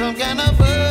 some kind of bird.